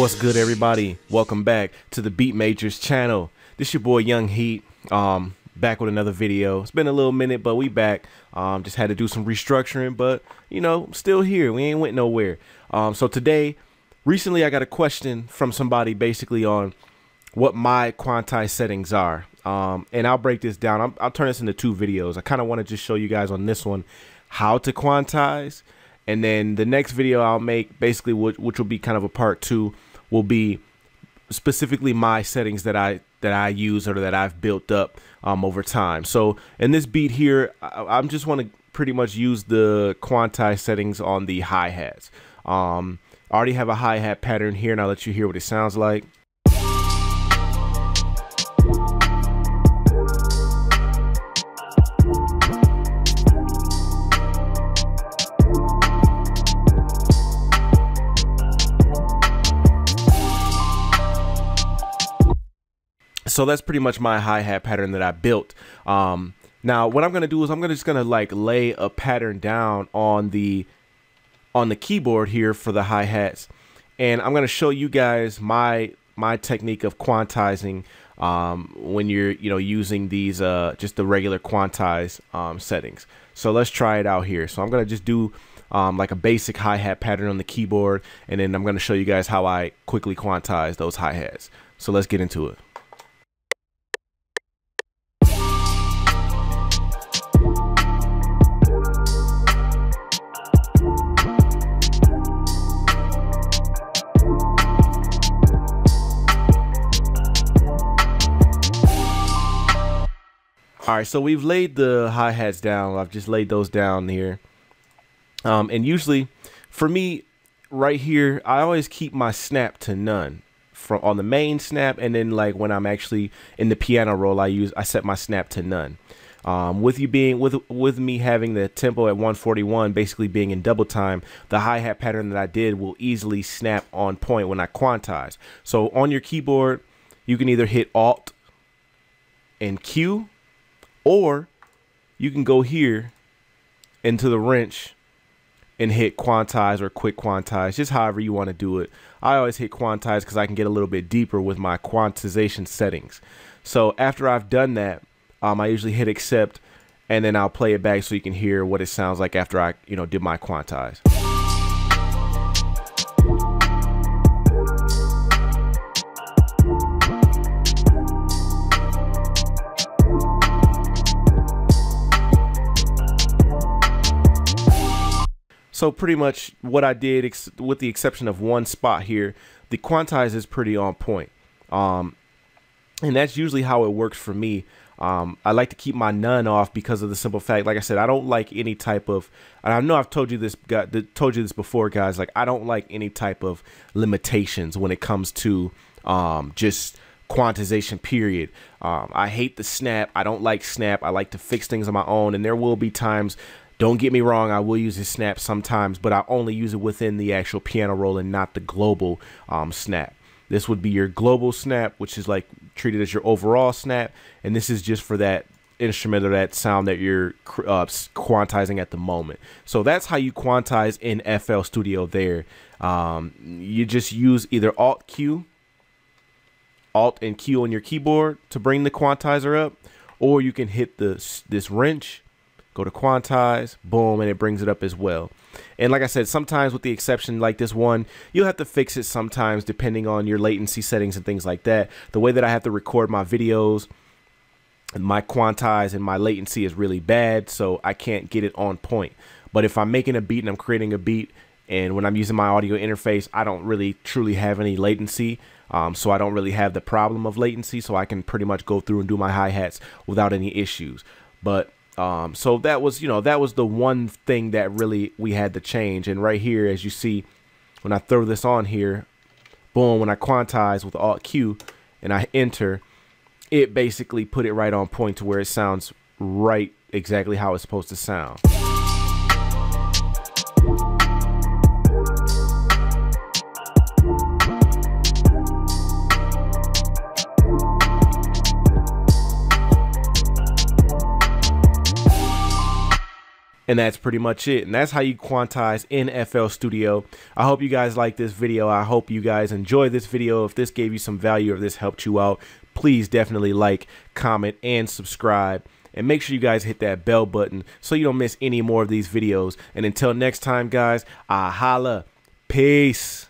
What's good, everybody? Welcome back to the Beat Majors channel. This your boy Young Heat. Um, back with another video. It's been a little minute, but we back. Um, just had to do some restructuring, but you know, still here. We ain't went nowhere. Um, so today, recently, I got a question from somebody basically on what my quantize settings are. Um, and I'll break this down. i will turn this into two videos. I kind of want to just show you guys on this one how to quantize and then the next video I'll make, basically, which, which will be kind of a part two, will be specifically my settings that I that I use or that I've built up um, over time. So in this beat here, I, I'm just want to pretty much use the quantize settings on the hi hats. Um, I already have a hi hat pattern here, and I'll let you hear what it sounds like. So that's pretty much my hi-hat pattern that I built. Um, now what I'm gonna do is I'm gonna just gonna like lay a pattern down on the on the keyboard here for the hi-hats and I'm gonna show you guys my my technique of quantizing um, when you're you know using these uh, just the regular quantize um, settings. So let's try it out here. So I'm gonna just do um, like a basic hi-hat pattern on the keyboard and then I'm gonna show you guys how I quickly quantize those hi-hats. So let's get into it. All right, so we've laid the hi-hats down. I've just laid those down here. Um, and usually, for me, right here, I always keep my snap to none from on the main snap, and then like when I'm actually in the piano roll, I use I set my snap to none. Um, with you being with with me having the tempo at 141, basically being in double time, the hi hat pattern that I did will easily snap on point when I quantize. So on your keyboard, you can either hit Alt and Q or you can go here into the wrench and hit quantize or quick quantize, just however you want to do it. I always hit quantize because I can get a little bit deeper with my quantization settings. So after I've done that, um, I usually hit accept and then I'll play it back so you can hear what it sounds like after I, you know, did my quantize. So pretty much what I did, with the exception of one spot here, the quantize is pretty on point. Um, and that's usually how it works for me. Um, I like to keep my none off because of the simple fact, like I said, I don't like any type of. And I know I've told you this, told you this before, guys. Like I don't like any type of limitations when it comes to um, just quantization. Period. Um, I hate the snap. I don't like snap. I like to fix things on my own, and there will be times don't get me wrong, I will use his snap sometimes, but I only use it within the actual piano roll and not the global um, snap. This would be your global snap, which is like treated as your overall snap, and this is just for that instrument or that sound that you're uh, quantizing at the moment. So that's how you quantize in FL Studio there. Um, you just use either Alt Q, Alt and Q on your keyboard to bring the quantizer up, or you can hit this this wrench go to quantize, boom, and it brings it up as well. And like I said, sometimes with the exception like this one, you'll have to fix it sometimes depending on your latency settings and things like that. The way that I have to record my videos, my quantize and my latency is really bad, so I can't get it on point. But if I'm making a beat and I'm creating a beat, and when I'm using my audio interface, I don't really truly have any latency. Um, so I don't really have the problem of latency, so I can pretty much go through and do my hi-hats without any issues. But um, so that was, you know, that was the one thing that really we had to change. And right here, as you see, when I throw this on here, boom, when I quantize with Alt Q and I enter, it basically put it right on point to where it sounds right exactly how it's supposed to sound. And that's pretty much it. And that's how you quantize in FL Studio. I hope you guys like this video. I hope you guys enjoy this video. If this gave you some value or if this helped you out, please definitely like, comment, and subscribe. And make sure you guys hit that bell button so you don't miss any more of these videos. And until next time, guys, I holla. Peace.